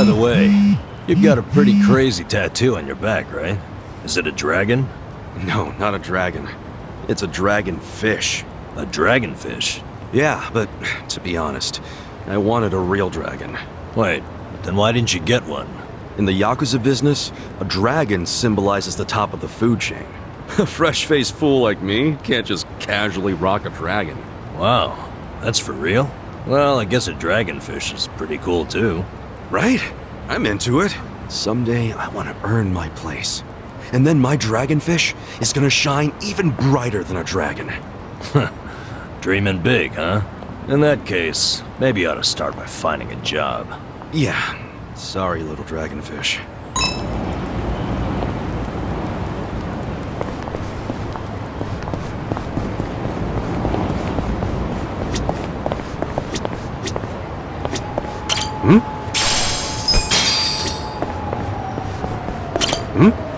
By the way, you've got a pretty crazy tattoo on your back, right? Is it a dragon? No, not a dragon. It's a dragon fish. A dragonfish? Yeah, but to be honest, I wanted a real dragon. Wait, then why didn't you get one? In the Yakuza business, a dragon symbolizes the top of the food chain. A fresh-faced fool like me can't just casually rock a dragon. Wow, that's for real? Well, I guess a dragonfish is pretty cool too. Right? I'm into it. Someday I want to earn my place. And then my dragonfish is gonna shine even brighter than a dragon. Dreaming big, huh? In that case, maybe you ought to start by finding a job. Yeah. Sorry, little dragonfish. Hmm?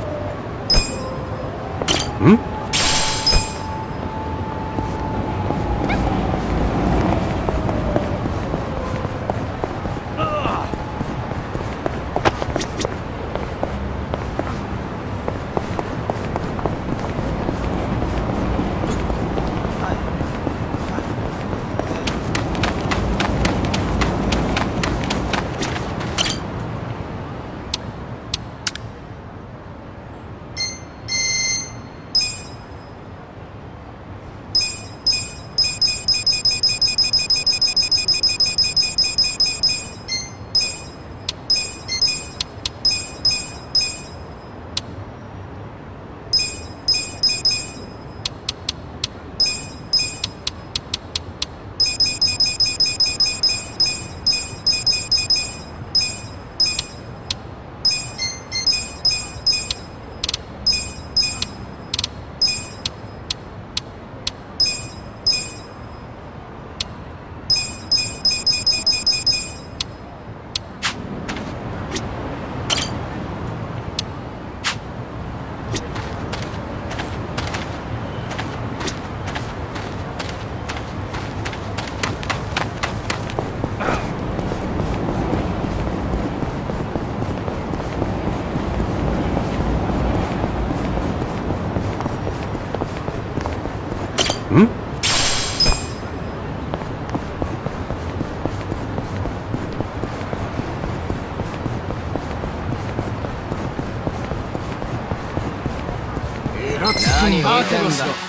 何を言ってんだ。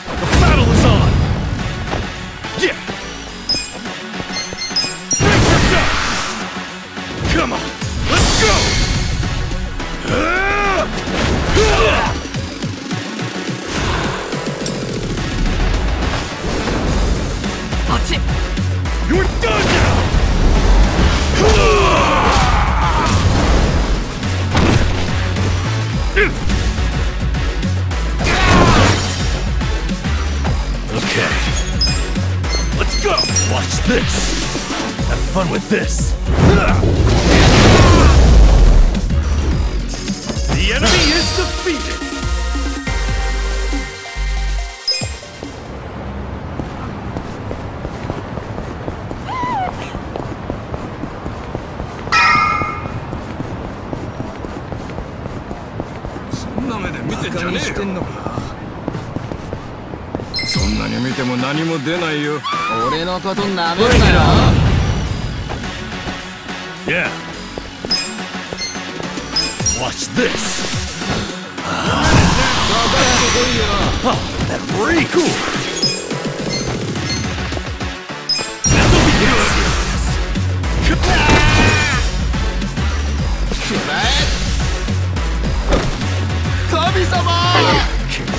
With this. The enemy is defeated! そんなに見ても何も出ないよ俺のことなめるなよ Yeah. Watch this. Oh, that's pretty cool. This'll be good!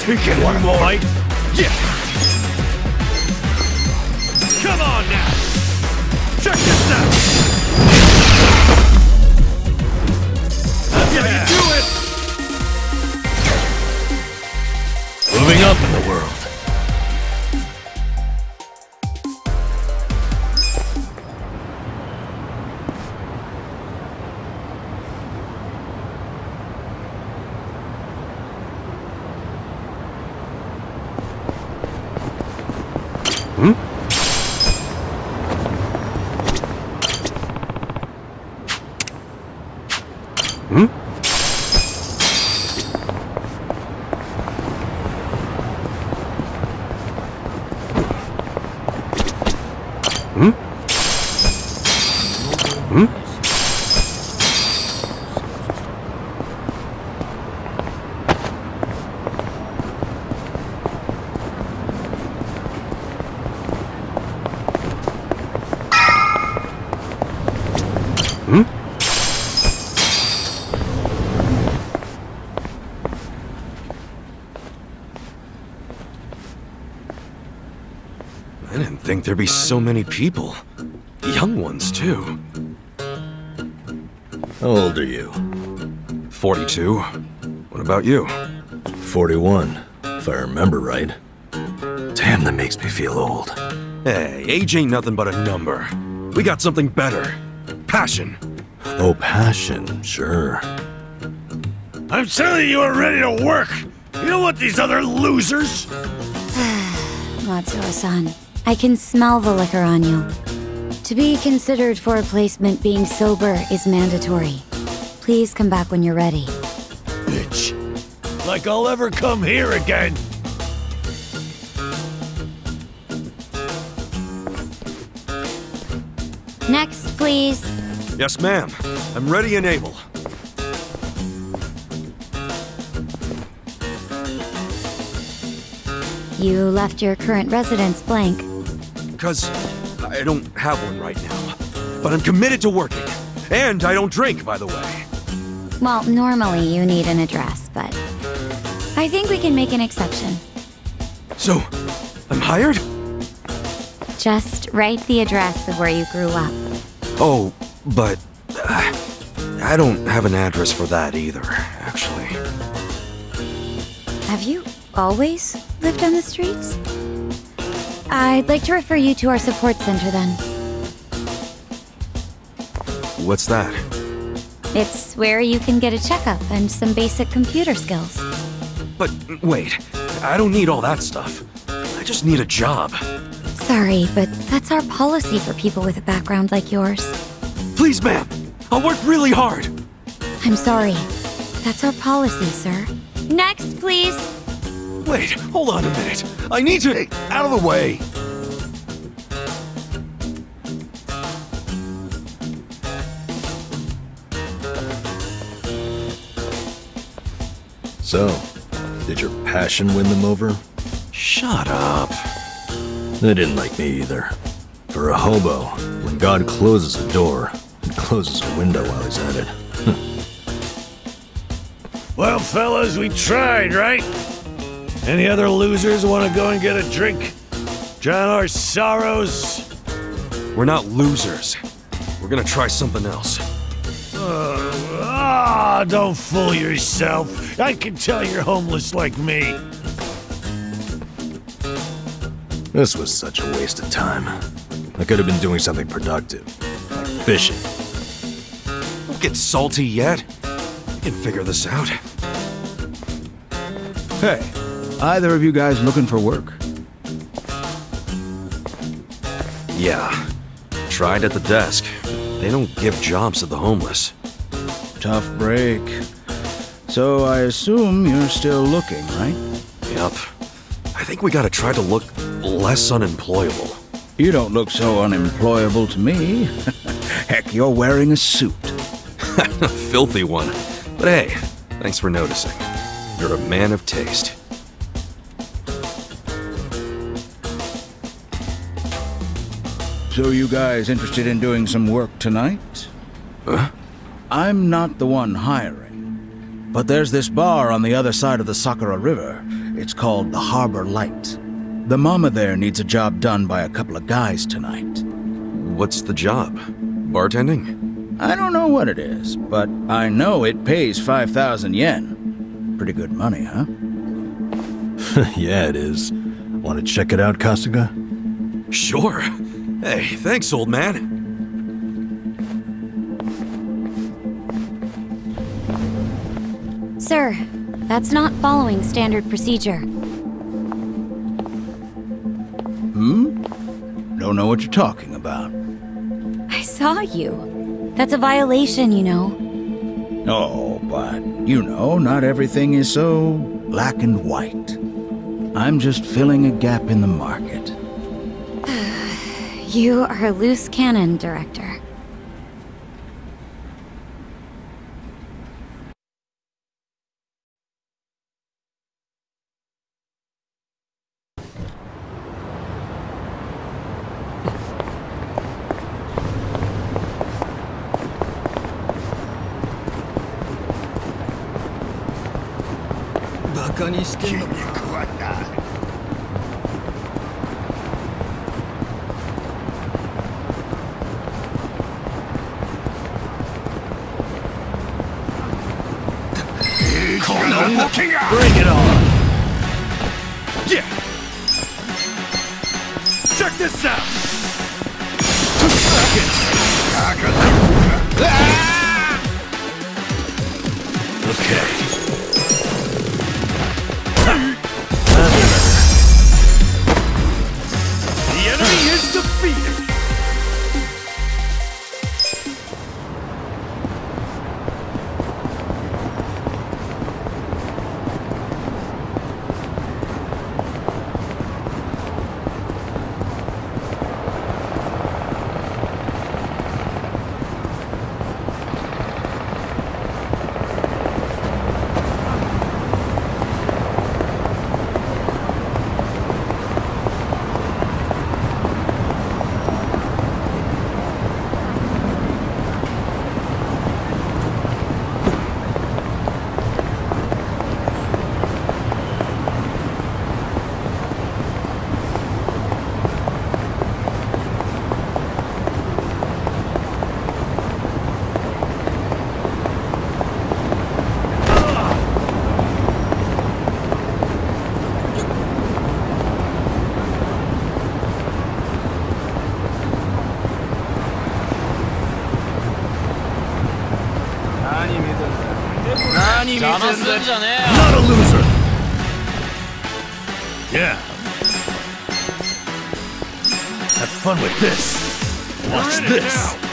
Take it one more fight. Yeah. Come on now. Check this out. Do it! Moving up in the world. Hmm? So many people. Young ones, too. How old are you? 42. What about you? 41, if I remember right. Damn, that makes me feel old. Hey, age ain't nothing but a number. We got something better. Passion. Oh, passion, sure. I'm telling you, you are ready to work. You know what these other losers? Matsuo-san, I can smell the liquor on you. To be considered for a placement, being sober is mandatory. Please come back when you're ready. Bitch. Like I'll ever come here again. Next, please. Yes, ma'am. I'm ready and able. You left your current residence blank. Because I don't have one right now. But I'm committed to working. And I don't drink, by the way. Well, normally you need an address, but I think we can make an exception. So, I'm hired? Just write the address of where you grew up. Oh, but uh, I don't have an address for that either, actually. Have you always lived on the streets? I'd like to refer you to our support center then. What's that? It's where you can get a checkup and some basic computer skills. But wait, I don't need all that stuff. I just need a job. Sorry, but that's our policy for people with a background like yours. Please, ma'am. I'll work really hard. I'm sorry. That's our policy, sir. Next, please. Wait, hold on a minute. I need to. Out of the way. So, did your passion win them over? Shut up. They didn't like me either. For a hobo, when God closes a door, he closes a window while he's at it. Well, fellas, we tried, right? Any other losers want to go and get a drink? Drown our sorrows? We're not losers. We're gonna try something else. Uh, ah, don't fool yourself. I can tell you're homeless like me. This was such a waste of time. I could have been doing something productive, like fishing. Don't get salty yet. We can figure this out. Hey, either of you guys looking for work? Yeah. Tried at the desk. They don't give jobs to the homeless. Tough break. So I assume you're still looking, right? Yep. I think we gotta try to look less unemployable. You don't look so unemployable to me. Heck, you're wearing a suit. a filthy one. But hey, thanks for noticing. You're a man of taste. So you guys interested in doing some work tonight? Huh? I'm not the one hiring. But there's this bar on the other side of the Sakura River. It's called the Harbor Light. The mama there needs a job done by a couple of guys tonight. What's the job? Bartending? I don't know what it is, but I know it pays 5,000 yen. Pretty good money, huh? yeah, it is. Want to check it out, Kasuga? Sure. Hey, thanks, old man. Sir, that's not following standard procedure. Hmm? Don't know what you're talking about. I saw you. That's a violation, you know. Oh, but you know, not everything is so black and white. I'm just filling a gap in the market. You are a loose cannon, Director. Bring it on! Yeah! Check this out! Two seconds! Not a loser! Yeah. Have fun with this. Watch this.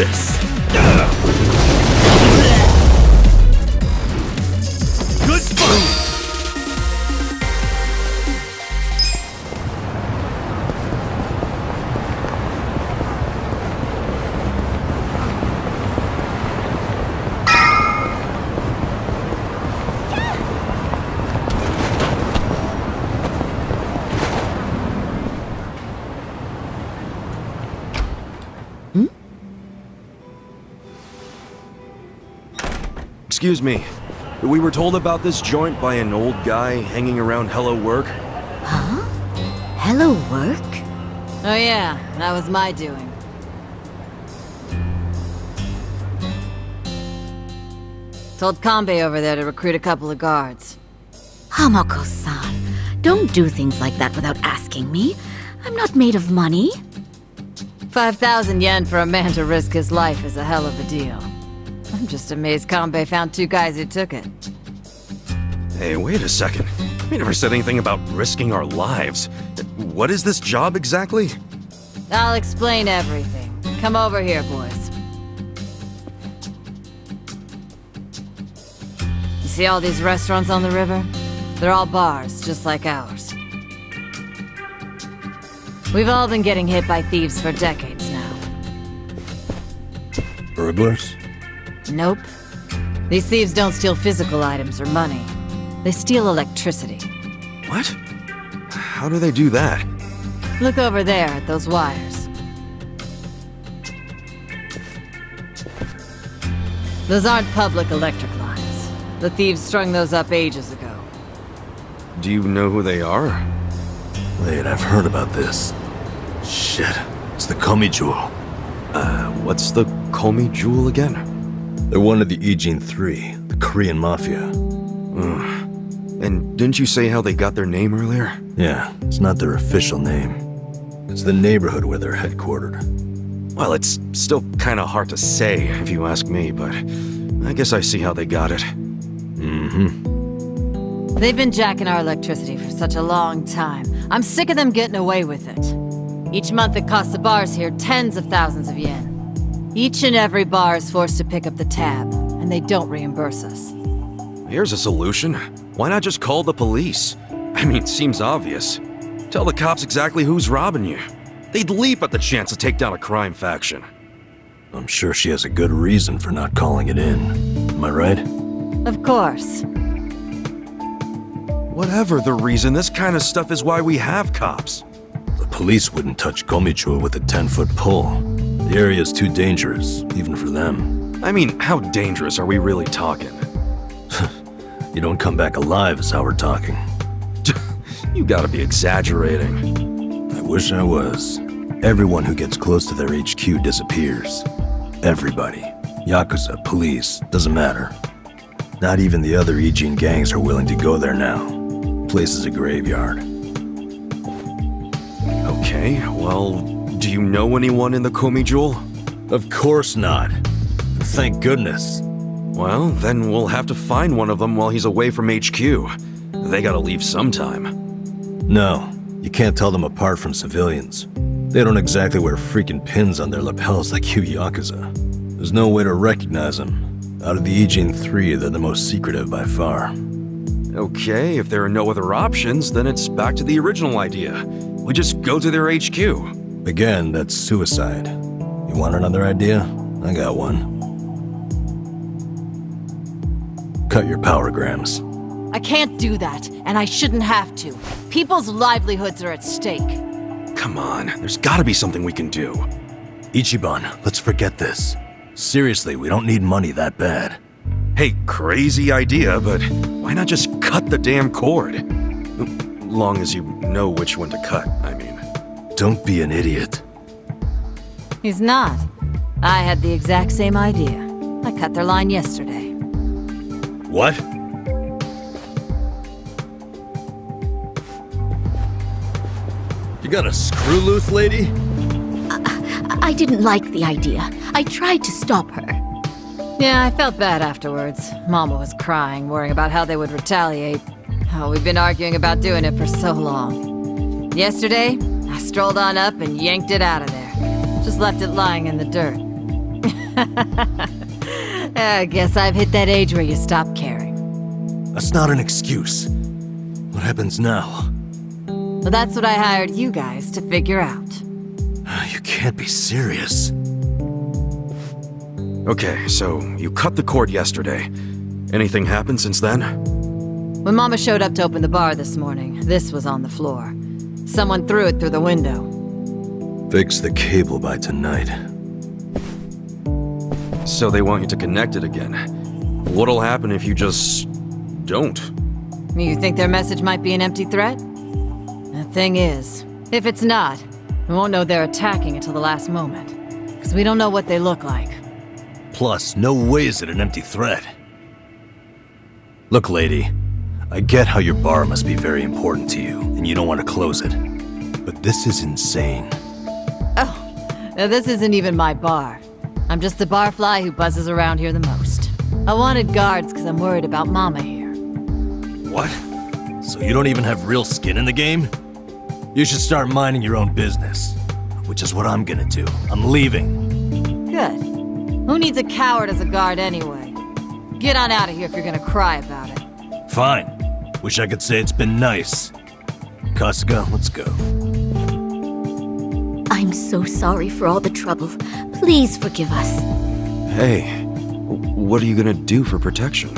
This. Excuse me. We were told about this joint by an old guy hanging around Hello Work. Huh? Hello, work? Oh yeah, that was my doing. Told Kanbei over there to recruit a couple of guards. Hamako-san, don't do things like that without asking me. I'm not made of money. 5,000 yen for a man to risk his life is a hell of a deal. I'm just amazed Kanbei found two guys who took it. Hey, wait a second. We never said anything about risking our lives. What is this job exactly? I'll explain everything. Come over here, boys. You see all these restaurants on the river? They're all bars, just like ours. We've all been getting hit by thieves for decades now. Burglars? Nope. These thieves don't steal physical items or money. They steal electricity. What? How do they do that? Look over there at those wires. Those aren't public electric lines. The thieves strung those up ages ago. Do you know who they are? Wait, I've heard about this. Shit, it's the Geomijul. Uh, what's the Geomijul again? They're one of the Ijin Three, the Korean Mafia. And didn't you say how they got their name earlier? Yeah, it's not their official name. It's the neighborhood where they're headquartered. Well, it's still kinda hard to say, if you ask me, but I guess I see how they got it. Mm-hmm. They've been jacking our electricity for such a long time. I'm sick of them getting away with it. Each month it costs the bars here tens of thousands of yen. Each and every bar is forced to pick up the tab, and they don't reimburse us. Here's a solution. Why not just call the police? I mean, it seems obvious. Tell the cops exactly who's robbing you. They'd leap at the chance to take down a crime faction. I'm sure she has a good reason for not calling it in. Am I right? Of course. Whatever the reason, this kind of stuff is why we have cops. The police wouldn't touch Geomijul with a 10-foot pole. The area is too dangerous, even for them. I mean, how dangerous are we really talking? you don't come back alive is how we're talking. you gotta be exaggerating. I wish I was. Everyone who gets close to their HQ disappears. Everybody. Yakuza, police, doesn't matter. Not even the other Ijin gangs are willing to go there now. Place is a graveyard. Okay, well, do you know anyone in the Geomijul? Of course not. Thank goodness. Well, then we'll have to find one of them while he's away from HQ. They gotta leave sometime. No, you can't tell them apart from civilians. They don't exactly wear freaking pins on their lapels like you Yakuza. There's no way to recognize them. Out of the Ijin 3, they're the most secretive by far. Okay, if there are no other options, then it's back to the original idea. We just go to their HQ. Again, that's suicide. You want another idea? I got one. Cut your powergrams. I can't do that, and I shouldn't have to. People's livelihoods are at stake. Come on, there's gotta be something we can do. Ichiban, let's forget this. Seriously, we don't need money that bad. Hey, crazy idea, but why not just cut the damn cord? Long as you know which one to cut, I mean. Don't be an idiot. He's not. I had the exact same idea. I cut their line yesterday. What? You got a screw loose, lady? I, I didn't like the idea. I tried to stop her. Yeah, I felt bad afterwards. Mama was crying, worrying about how they would retaliate. Oh, we've been arguing about doing it for so long. Yesterday, I strolled on up and yanked it out of there. Just left it lying in the dirt. I guess I've hit that age where you stop caring. That's not an excuse. What happens now? Well, that's what I hired you guys to figure out. You can't be serious. Okay, so you cut the cord yesterday. Anything happened since then? When Mama showed up to open the bar this morning, this was on the floor. Someone threw it through the window. Fix the cable by tonight. So they want you to connect it again. What'll happen if you just... don't? You think their message might be an empty threat? The thing is, if it's not, we won't know they're attacking until the last moment. Because we don't know what they look like. Plus, no way is it an empty threat. Look, lady, I get how your bar must be very important to you, and you don't want to close it. But this is insane. Oh, now this isn't even my bar. I'm just the barfly who buzzes around here the most. I wanted guards because I'm worried about Mama here. What? So you don't even have real skin in the game? You should start minding your own business. Which is what I'm gonna do. I'm leaving. Good. Who needs a coward as a guard anyway? Get on out of here if you're gonna cry about it. Fine. Wish I could say it's been nice. Kasuga, let's go. I'm so sorry for all the trouble. Please forgive us. Hey, what are you gonna do for protection?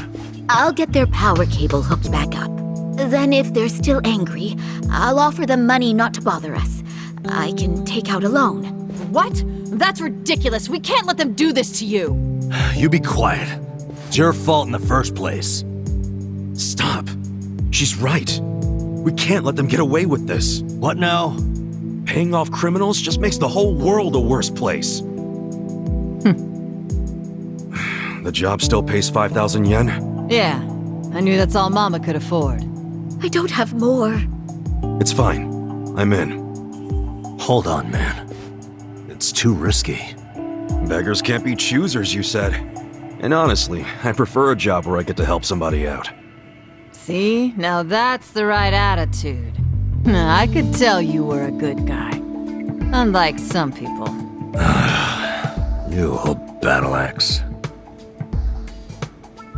I'll get their power cable hooked back up. Then, if they're still angry, I'll offer them money not to bother us. I can take out a loan. What? That's ridiculous. We can't let them do this to you. You be quiet. It's your fault in the first place. Stop. She's right. We can't let them get away with this. What now? Paying off criminals just makes the whole world a worse place. Hmm. the job still pays 5,000 yen? Yeah, I knew that's all Mama could afford. I don't have more. It's fine. I'm in. Hold on, man. It's too risky. Beggars can't be choosers, you said. And honestly, I prefer a job where I get to help somebody out. See? Now that's the right attitude. I could tell you were a good guy. Unlike some people. You old battle axe.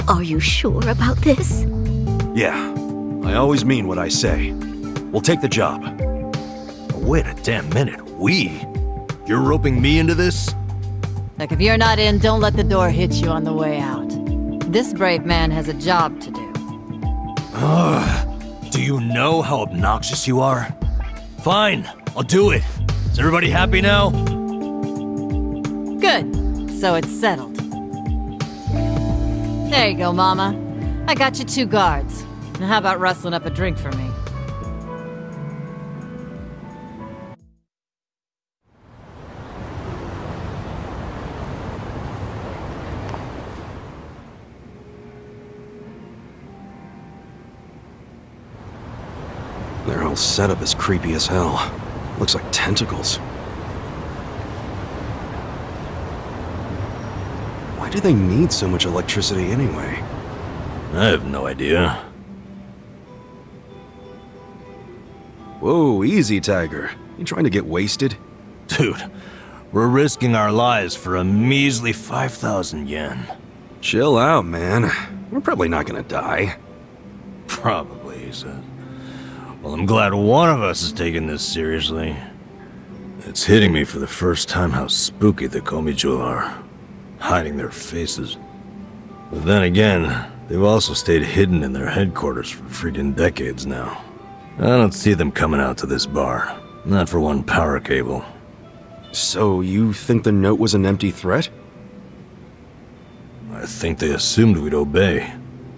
Are you sure about this? Yeah, I always mean what I say. We'll take the job. Wait a damn minute. We? You're roping me into this? Look, if you're not in, don't let the door hit you on the way out. This brave man has a job to do. Do you know how obnoxious you are? Fine, I'll do it. Is everybody happy now? Good. So it's settled. There you go, Mama. I got you two guards. Now how about rustling up a drink for me? Their whole setup is creepy as hell. Looks like tentacles. Why do they need so much electricity anyway? I have no idea. Whoa, easy, Tiger. You trying to get wasted? Dude, we're risking our lives for a measly 5,000 yen. Chill out, man. We're probably not gonna die. Probably, he said. Well, I'm glad one of us is taking this seriously. It's hitting me for the first time how spooky the Geomijul are. Hiding their faces. But then again, they've also stayed hidden in their headquarters for freaking decades now. I don't see them coming out to this bar. Not for one power cable. So, you think the note was an empty threat? I think they assumed we'd obey.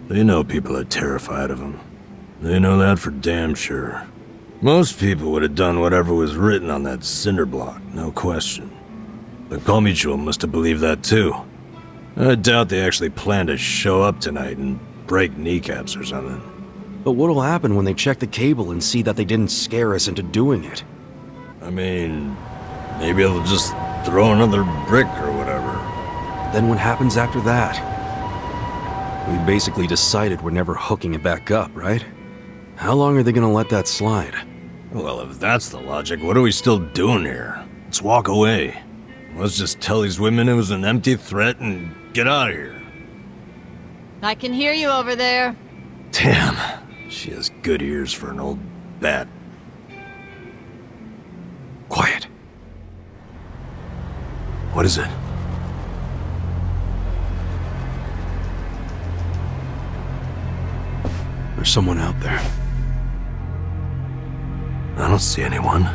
They know people are terrified of them. They know that for damn sure. Most people would have done whatever was written on that cinder block, no question. But Geomijul must have believed that too. I doubt they actually planned to show up tonight and break kneecaps or something. But what'll happen when they check the cable and see that they didn't scare us into doing it? I mean, maybe they'll just throw another brick or whatever. Then what happens after that? We basically decided we're never hooking it back up, right? How long are they gonna let that slide? Well, if that's the logic, what are we still doing here? Let's walk away. Let's just tell these women it was an empty threat and get out of here. I can hear you over there. Damn, she has good ears for an old bat. Quiet. What is it? There's someone out there. I don't see anyone.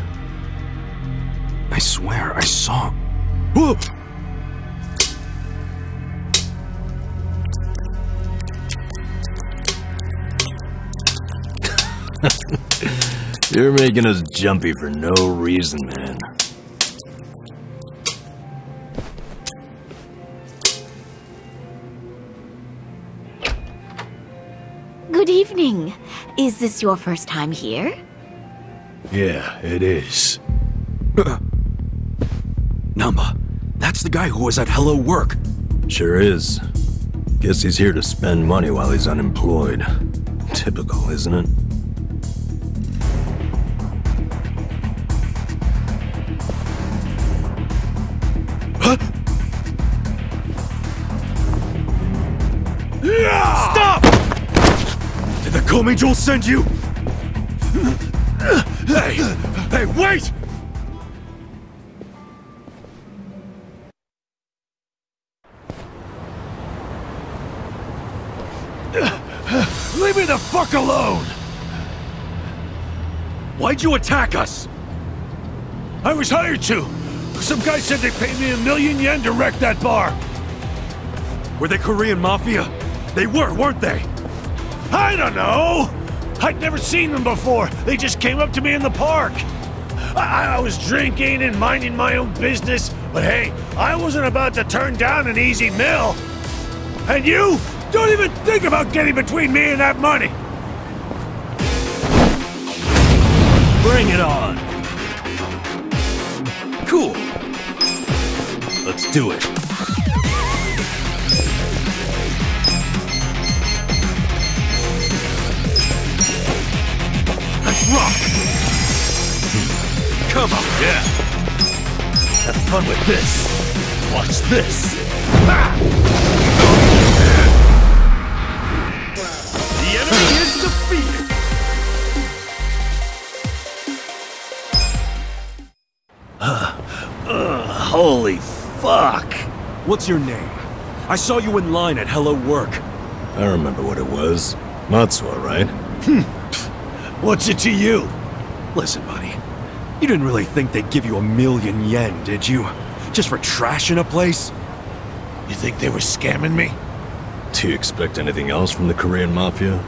I swear, I saw. Whoa! You're making us jumpy for no reason, man. Good evening. Is this your first time here? Yeah, it is. Namba, that's the guy who was at Hello Work. Sure is. Guess he's here to spend money while he's unemployed. Typical, isn't it? Stop! Did the Geomijul send you? Hey! Hey, wait! Leave me the fuck alone! Why'd you attack us? I was hired to. Some guy said they paid me a million yen to wreck that bar. Were they Korean Mafia? They were, weren't they? I don't know. I'd never seen them before. They just came up to me in the park. I, I was drinking and minding my own business, but hey, I wasn't about to turn down an easy mill. And you? Don't even think about getting between me and that money. Bring it on! Cool. Let's do it. rock! Hmm. Come on! Yeah! Have fun with this! Watch this! The enemy is defeated! uh, holy fuck! What's your name? I saw you in line at Hello Work. I remember what it was. Matsuo, right? Hmm. What's it to you? Listen, buddy. You didn't really think they'd give you a million yen, did you? Just for trashing a place? You think they were scamming me? Do you expect anything else from the Korean Mafia?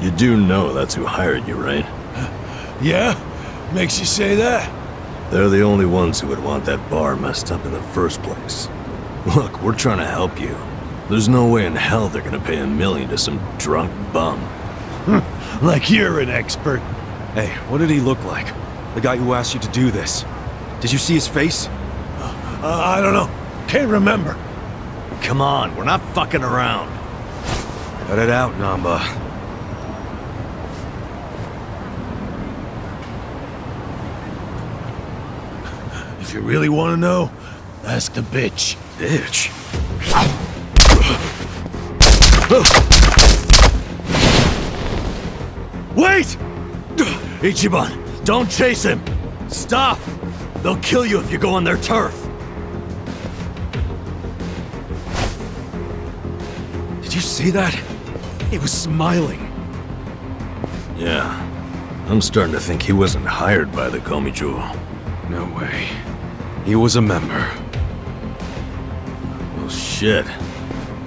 You do know that's who hired you, right? Yeah? Makes you say that? They're the only ones who would want that bar messed up in the first place. Look, we're trying to help you. There's no way in hell they're gonna pay a million to some drunk bum. Like you're an expert. Hey, what did he look like? The guy who asked you to do this. Did you see his face? Uh, I don't know. Can't remember. Come on, we're not fucking around. Cut it out, Namba. If you really want to know, ask the bitch. Bitch. Wait! Ichiban, don't chase him! Stop! They'll kill you if you go on their turf! Did you see that? He was smiling. Yeah. I'm starting to think he wasn't hired by the Geomijul. No way. He was a member. Well, shit.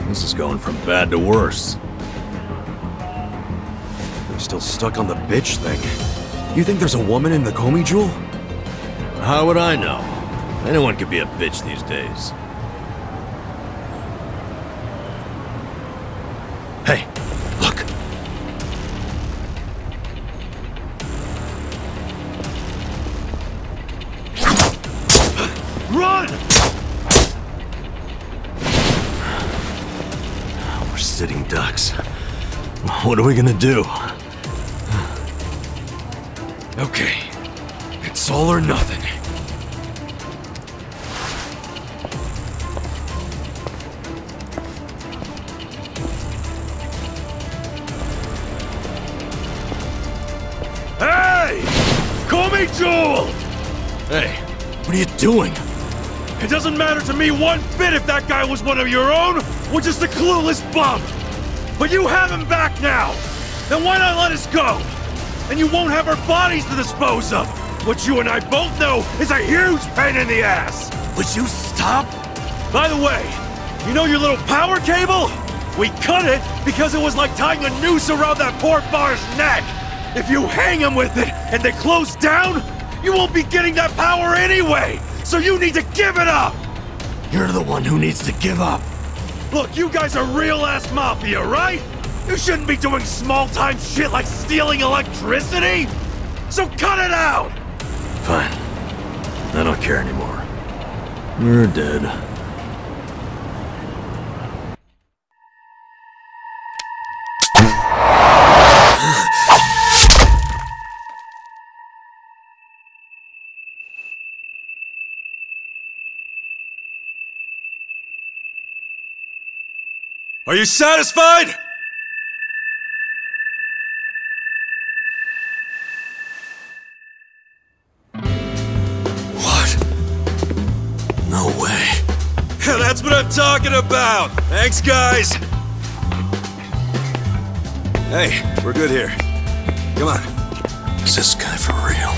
This is going from bad to worse. Still stuck on the bitch thing. You think there's a woman in the Geomijul? How would I know? Anyone could be a bitch these days. Hey, look! Run! We're sitting ducks. What are we gonna do? Okay. It's all or nothing. Hey! Geomijul! Hey, what are you doing? It doesn't matter to me one bit if that guy was one of your own or just a clueless bum. But you have him back now. Then why not let us go? And you won't have our bodies to dispose of. What you and I both know is a huge pain in the ass. Would you stop? By the way, you know your little power cable? We cut it because it was like tying a noose around that poor bar's neck. If you hang him with it and they close down, you won't be getting that power anyway. So you need to give it up. You're the one who needs to give up. Look, you guys are real-ass mafia, right? You shouldn't be doing small-time shit like stealing electricity! So cut it out! Fine. I don't care anymore. We're dead. Are you satisfied? Talking about! Thanks, guys! Hey, we're good here. Come on. Is this guy for real?